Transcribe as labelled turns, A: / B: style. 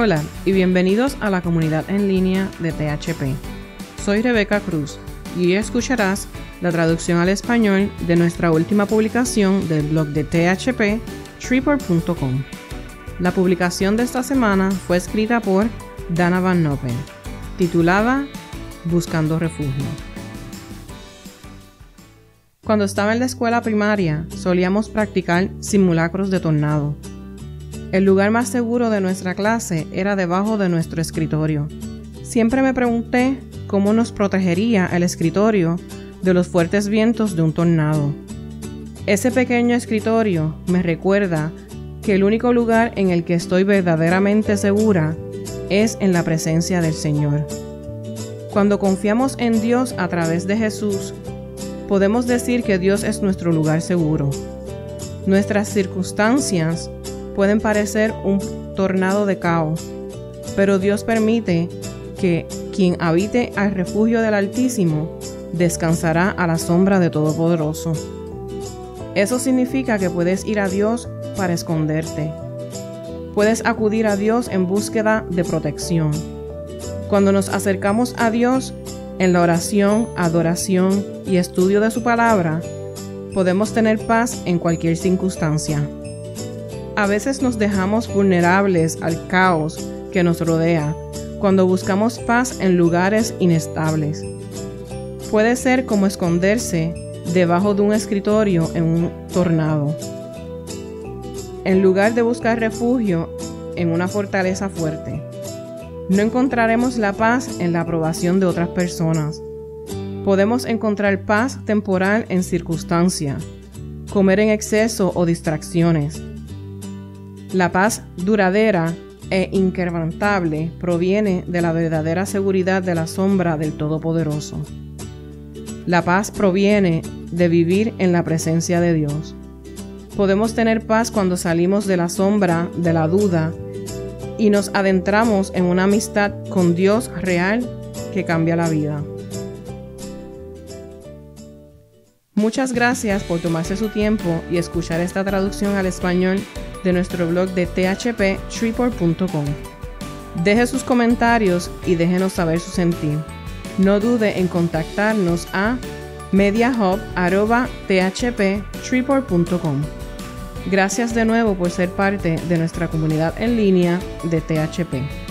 A: Hola y bienvenidos a la comunidad en línea de THP. Soy Rebeca Cruz y hoy escucharás la traducción al español de nuestra última publicación del blog de THP, tripper.com. La publicación de esta semana fue escrita por Dana Van Noppen, titulada Buscando Refugio. Cuando estaba en la escuela primaria, solíamos practicar simulacros de tornado el lugar más seguro de nuestra clase era debajo de nuestro escritorio. Siempre me pregunté cómo nos protegería el escritorio de los fuertes vientos de un tornado. Ese pequeño escritorio me recuerda que el único lugar en el que estoy verdaderamente segura es en la presencia del Señor. Cuando confiamos en Dios a través de Jesús, podemos decir que Dios es nuestro lugar seguro. Nuestras circunstancias pueden parecer un tornado de caos, pero Dios permite que quien habite al refugio del Altísimo descansará a la sombra de Todopoderoso. Eso significa que puedes ir a Dios para esconderte. Puedes acudir a Dios en búsqueda de protección. Cuando nos acercamos a Dios en la oración, adoración y estudio de su palabra, podemos tener paz en cualquier circunstancia. A veces nos dejamos vulnerables al caos que nos rodea cuando buscamos paz en lugares inestables. Puede ser como esconderse debajo de un escritorio en un tornado. En lugar de buscar refugio en una fortaleza fuerte, no encontraremos la paz en la aprobación de otras personas. Podemos encontrar paz temporal en circunstancia, comer en exceso o distracciones la paz duradera e inquebrantable proviene de la verdadera seguridad de la sombra del Todopoderoso. La paz proviene de vivir en la presencia de Dios. Podemos tener paz cuando salimos de la sombra de la duda y nos adentramos en una amistad con Dios real que cambia la vida. Muchas gracias por tomarse su tiempo y escuchar esta traducción al español de nuestro blog de thptreport.com. Deje sus comentarios y déjenos saber su sentir. No dude en contactarnos a mediahub.thptreport.com. Gracias de nuevo por ser parte de nuestra comunidad en línea de THP.